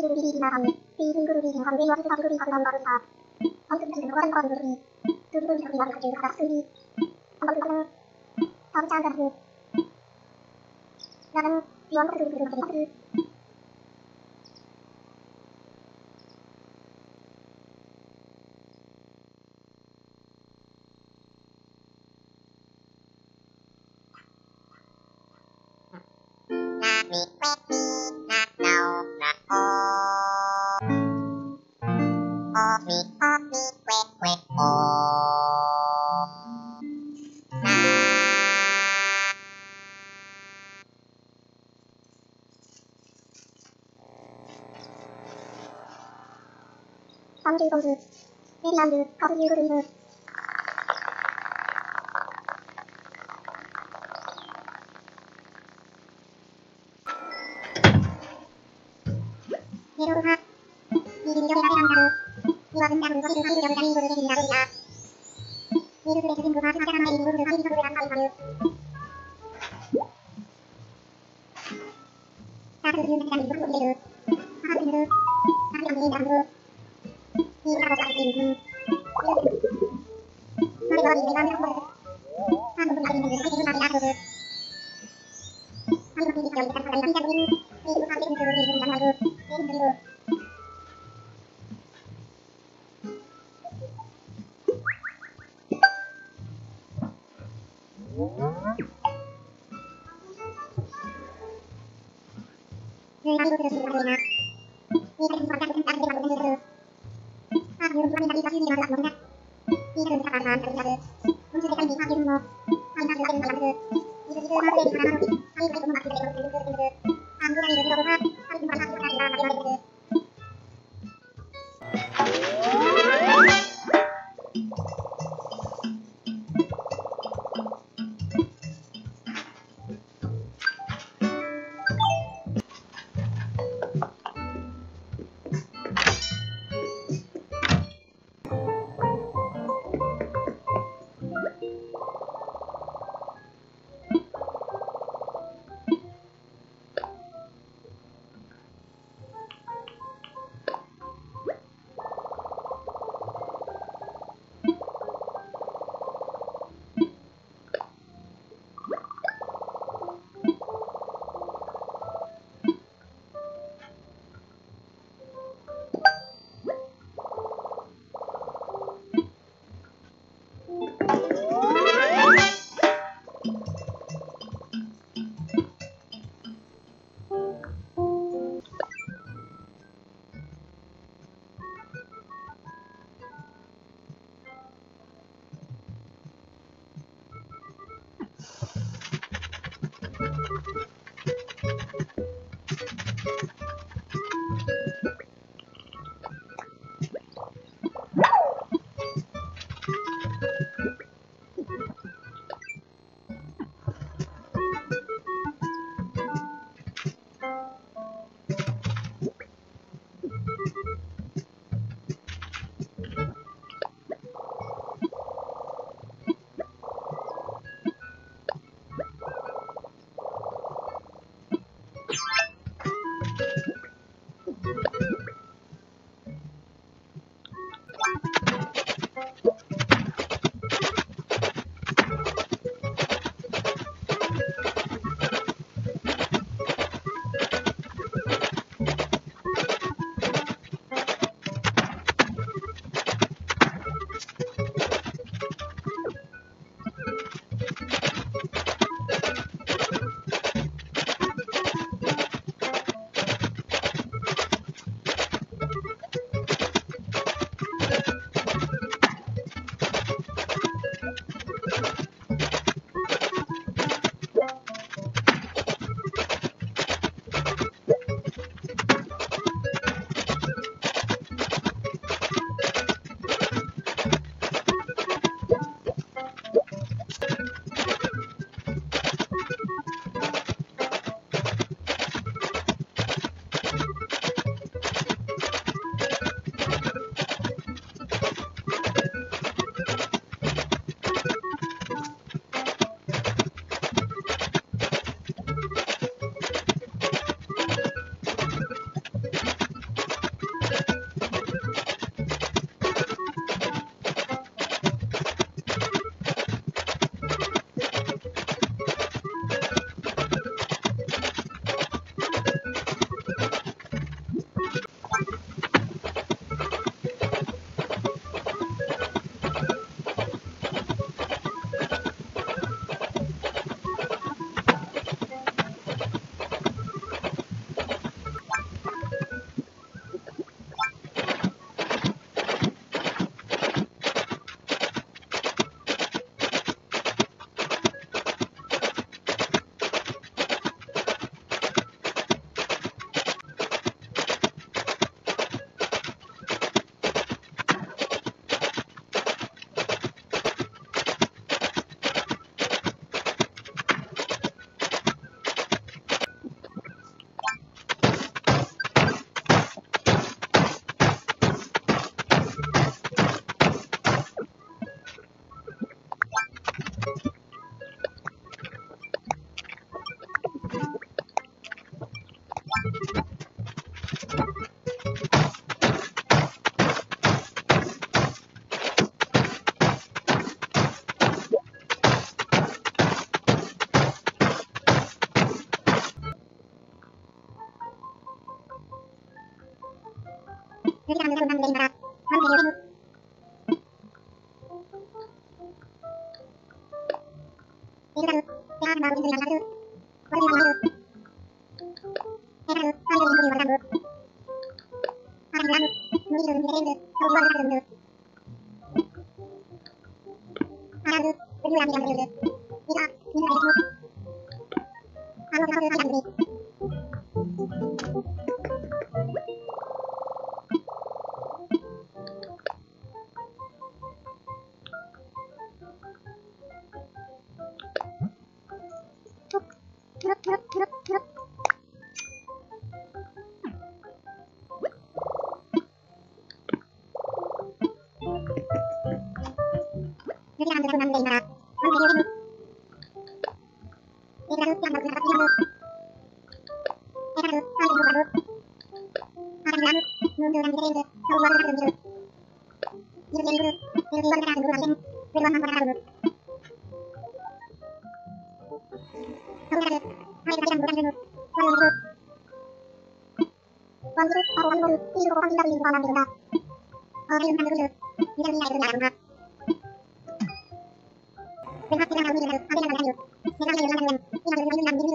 Beep, beep, beep. 30本ずつ。メリアンズ、カズユグリーム。メロルハ。ミリリョベラベランダル。ニワグンダムゴシルハイルヨルダリーグルデリラグリラ。ミルグレスリングマーキャラメリーグルハリソグランパイパル。サークルユーメキャラングルグルデル。サークルユーメキャラング kurang terhenti. 本いいか、あんにやる。も、あん Thank you. 我们今天来读。kirut, kirut, kirut. Thank ワンチル、バコワンボール、25番ピンダビンバーなんだ。あー、ビルナルブル、ミダルミダルミダルマ。ベハピラナウミダル、アベラナダル、メガネユナルエン、イナルユナルエン、